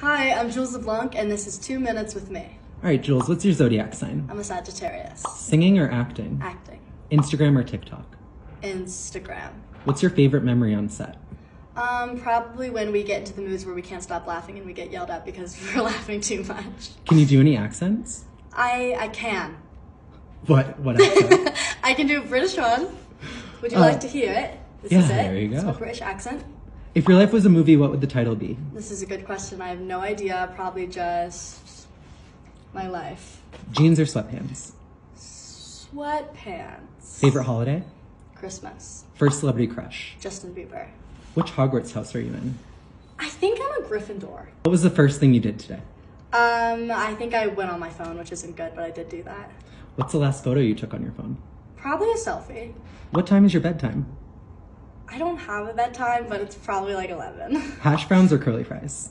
Hi, I'm Jules LeBlanc, and this is Two Minutes with Me. All right, Jules, what's your zodiac sign? I'm a Sagittarius. Singing or acting? Acting. Instagram or TikTok? Instagram. What's your favorite memory on set? Um, probably when we get into the moods where we can't stop laughing and we get yelled at because we're laughing too much. Can you do any accents? I I can. What what accent? I can do a British one. Would you Oh. like to hear it? This Yeah, is it. there you It's go. British accent. If your life was a movie, what would the title be? This is a good question. I have no idea. Probably just my life. Jeans or sweatpants? Sweatpants. Favorite holiday? Christmas. First celebrity crush? Justin Bieber. Which Hogwarts house are you in? I think I'm a Gryffindor. What was the first thing you did today? Um, I think I went on my phone, which isn't good, but I did do that. What's the last photo you took on your phone? Probably a selfie. What time is your bedtime? I don't have a bedtime, but it's probably like 11. Hash browns or curly fries?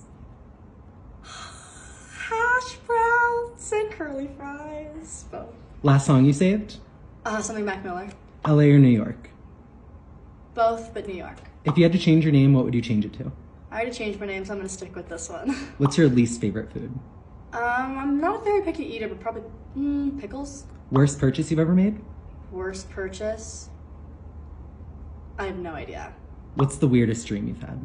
Hash browns and curly fries. Both. Last song you saved? Uh, something Mac Miller. LA or New York? Both, but New York. If you had to change your name, what would you change it to? I already changed my name, so I'm gonna stick with this one. What's your least favorite food? um, I'm not a very picky eater, but probably mm, pickles. Worst purchase you've ever made? Worst purchase? I have no idea. What's the weirdest dream you've had?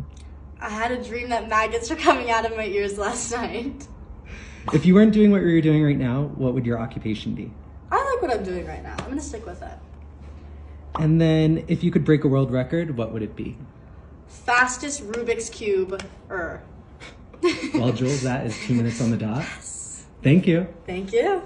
I had a dream that maggots were coming out of my ears last night. If you weren't doing what you're doing right now, what would your occupation be? I like what I'm doing right now. I'm gonna stick with it. And then, if you could break a world record, what would it be? Fastest Rubik's Cube. Er. Well, Jules, that is two minutes on the dot. Yes. Thank you. Thank you.